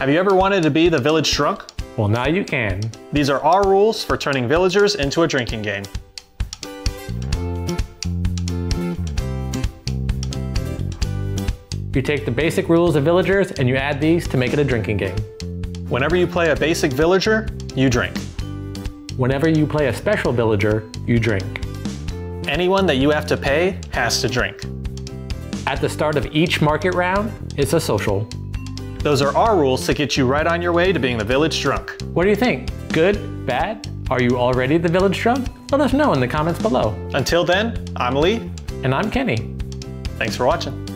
Have you ever wanted to be the village drunk? Well, now you can. These are our rules for turning villagers into a drinking game. You take the basic rules of villagers and you add these to make it a drinking game. Whenever you play a basic villager, you drink. Whenever you play a special villager, you drink. Anyone that you have to pay has to drink. At the start of each market round, it's a social. Those are our rules to get you right on your way to being the village drunk. What do you think? Good? Bad? Are you already the village drunk? Let us know in the comments below. Until then, I'm Lee. And I'm Kenny. Thanks for watching.